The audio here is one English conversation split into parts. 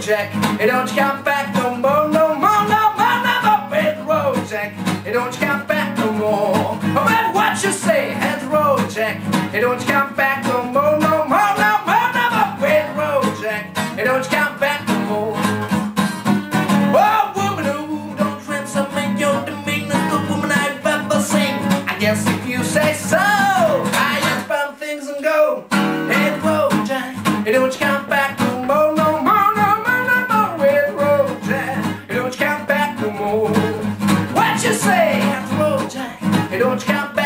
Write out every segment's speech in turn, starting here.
Jack, and don't you come back no more, no more, no more, no more. Hit the Jack, and don't you come back no more. No matter what you say, hit the Jack, and don't you come back don't you come back no more, no more, no more, no more. Hit the road, Jack, and don't you come back no more. What you say? Road, Jack, and don't you come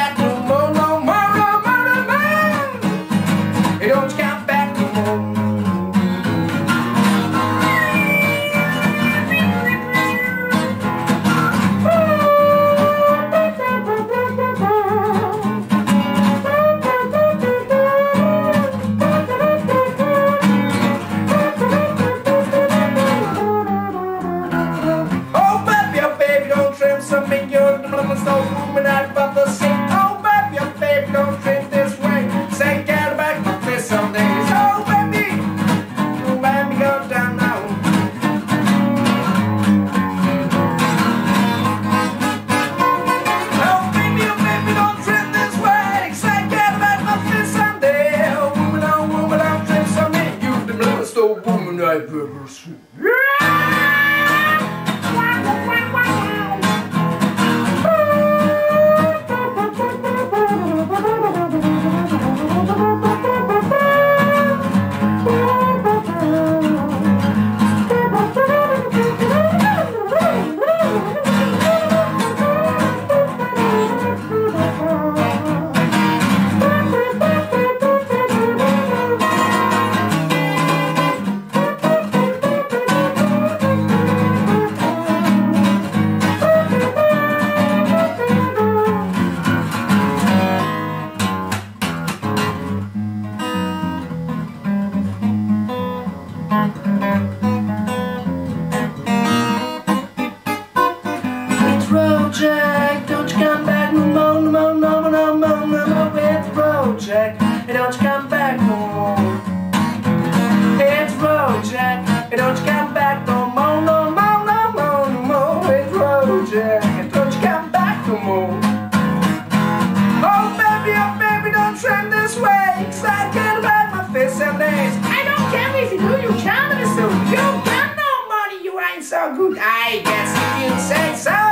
woman I've ever seen. Yeah! Don't come back no more, no more, no more, no more. Jack, and don't come back no more. Oh baby, oh baby, don't this I can't ride my. I don't care if you do, you. You got no money, you ain't so good. I guess if you say so,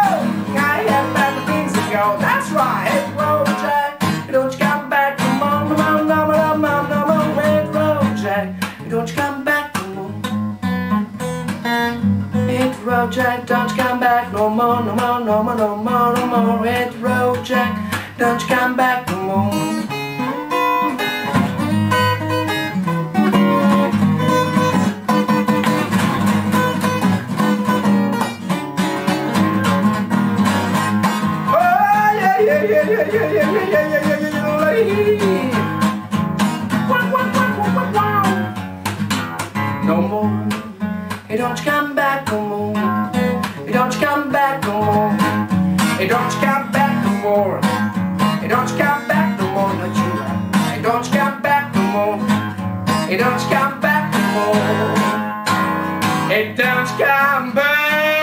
road jack, don't you come back no more, no more, no more, no more, no more. Hit the road jack, don't you come back no more. No more, hey, don't you come back no more. Don't you come back no more. Hey, don't you come back no more, not you. Hey, don't you come back no more. Hey, don't you come back no more. Hey, don't you come back.